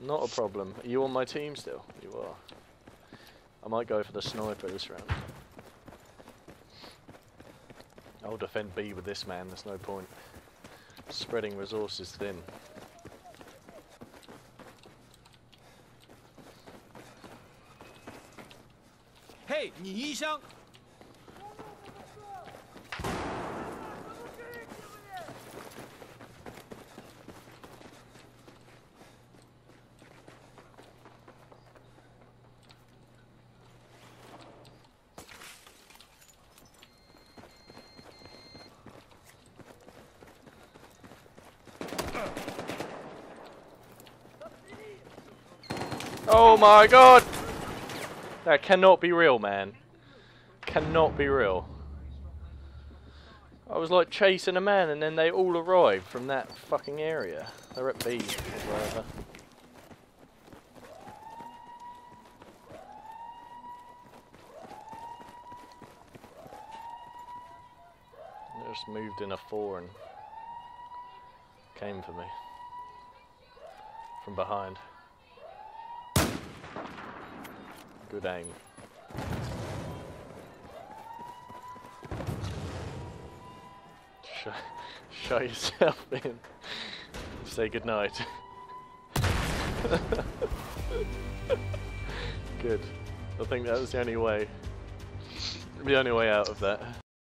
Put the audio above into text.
Not a problem. Are you on my team still? You are. I might go for the sniper this round. I'll defend B with this man, there's no point. Spreading resources thin. 嘿，你医生， Oh my god! That cannot be real, man. Cannot be real. I was like chasing a man and then they all arrived from that fucking area. They're at B or wherever. Just moved in a four and came for me. From behind. Good aim. Show, show yourself in. Say goodnight. Good. I think that was the only way. The only way out of that.